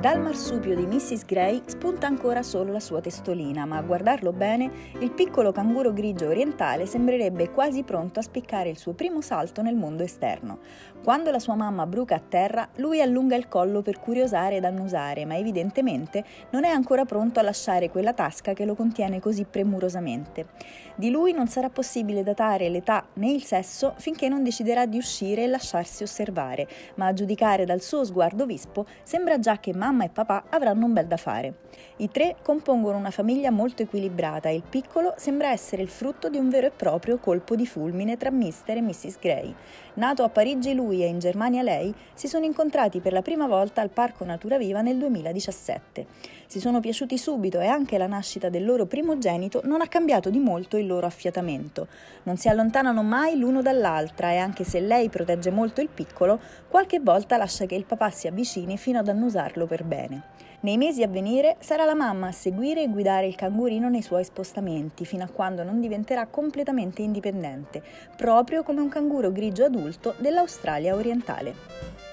Dal marsupio di Mrs. Gray spunta ancora solo la sua testolina, ma a guardarlo bene, il piccolo canguro grigio orientale sembrerebbe quasi pronto a spiccare il suo primo salto nel mondo esterno. Quando la sua mamma bruca a terra, lui allunga il collo per curiosare ed annusare, ma evidentemente non è ancora pronto a lasciare quella tasca che lo contiene così premurosamente. Di lui non sarà possibile datare l'età né il sesso finché non deciderà di uscire e lasciarsi osservare, ma a giudicare dal suo sguardo vispo sembra già che mamma mamma e papà avranno un bel da fare. I tre compongono una famiglia molto equilibrata e il piccolo sembra essere il frutto di un vero e proprio colpo di fulmine tra Mr. e Mrs. Gray. Nato a Parigi lui e in Germania lei, si sono incontrati per la prima volta al Parco Natura Viva nel 2017. Si sono piaciuti subito e anche la nascita del loro primogenito non ha cambiato di molto il loro affiatamento. Non si allontanano mai l'uno dall'altra e anche se lei protegge molto il piccolo, qualche volta lascia che il papà si avvicini fino ad annusarlo per bene. Nei mesi a venire sarà la mamma a seguire e guidare il cangurino nei suoi spostamenti fino a quando non diventerà completamente indipendente, proprio come un canguro grigio adulto dell'Australia orientale.